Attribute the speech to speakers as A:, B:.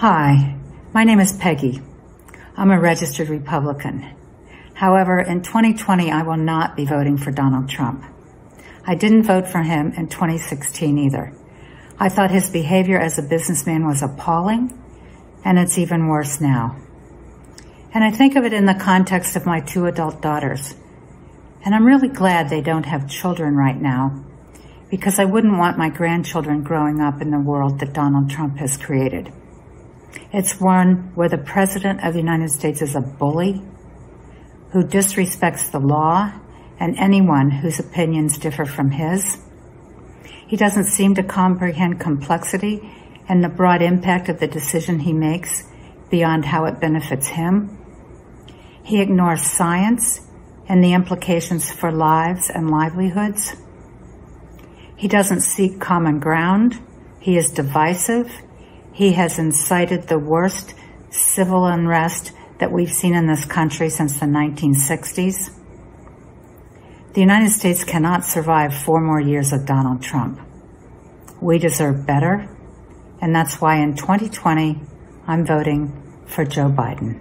A: Hi, my name is Peggy. I'm a registered Republican. However, in 2020, I will not be voting for Donald Trump. I didn't vote for him in 2016 either. I thought his behavior as a businessman was appalling, and it's even worse now. And I think of it in the context of my two adult daughters. And I'm really glad they don't have children right now, because I wouldn't want my grandchildren growing up in the world that Donald Trump has created. It's one where the President of the United States is a bully who disrespects the law and anyone whose opinions differ from his. He doesn't seem to comprehend complexity and the broad impact of the decision he makes beyond how it benefits him. He ignores science and the implications for lives and livelihoods. He doesn't seek common ground. He is divisive. He has incited the worst civil unrest that we've seen in this country since the 1960s. The United States cannot survive four more years of Donald Trump. We deserve better, and that's why in 2020, I'm voting for Joe Biden.